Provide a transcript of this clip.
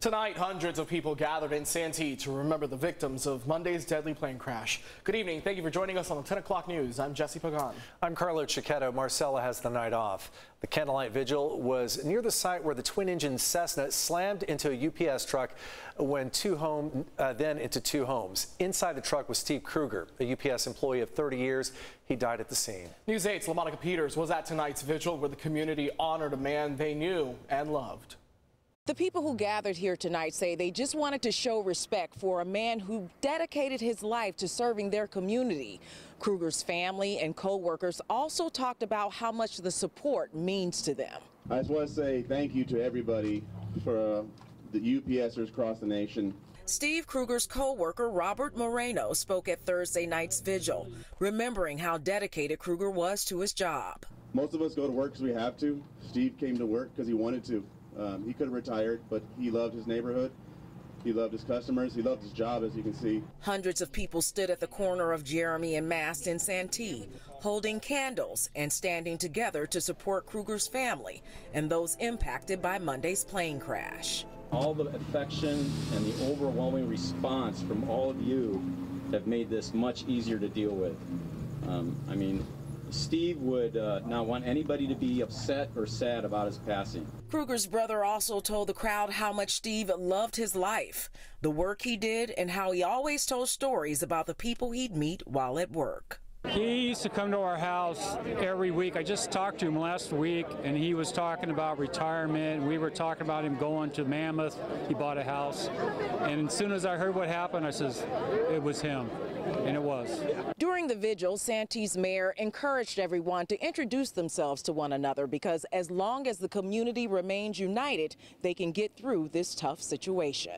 Tonight, hundreds of people gathered in Santee to remember the victims of Monday's deadly plane crash. Good evening. Thank you for joining us on the 10 o'clock news. I'm Jesse Pagan. I'm Carlo Cecchetto. Marcella has the night off. The candlelight vigil was near the site where the twin-engine Cessna slammed into a UPS truck when two home, uh, then into two homes. Inside the truck was Steve Krueger, a UPS employee of 30 years. He died at the scene. News 8's LaMonica Peters was at tonight's vigil where the community honored a man they knew and loved. The people who gathered here tonight say they just wanted to show respect for a man who dedicated his life to serving their community. Krueger's family and co-workers also talked about how much the support means to them. I just want to say thank you to everybody for uh, the UPSers across the nation. Steve Krueger's co-worker Robert Moreno spoke at Thursday night's vigil, remembering how dedicated Krueger was to his job. Most of us go to work because we have to. Steve came to work because he wanted to. Um, he could have retired, but he loved his neighborhood. He loved his customers. He loved his job, as you can see. Hundreds of people stood at the corner of Jeremy and Mast in Santee, holding candles and standing together to support Krueger's family and those impacted by Monday's plane crash. All the affection and the overwhelming response from all of you have made this much easier to deal with. Um, I mean, Steve would uh, not want anybody to be upset or sad about his passing. Krueger's brother also told the crowd how much Steve loved his life, the work he did, and how he always told stories about the people he'd meet while at work. He used to come to our house every week. I just talked to him last week, and he was talking about retirement. We were talking about him going to Mammoth. He bought a house. And as soon as I heard what happened, I says, it was him. And it was. During the vigil, Santee's mayor encouraged everyone to introduce themselves to one another because as long as the community remains united, they can get through this tough situation.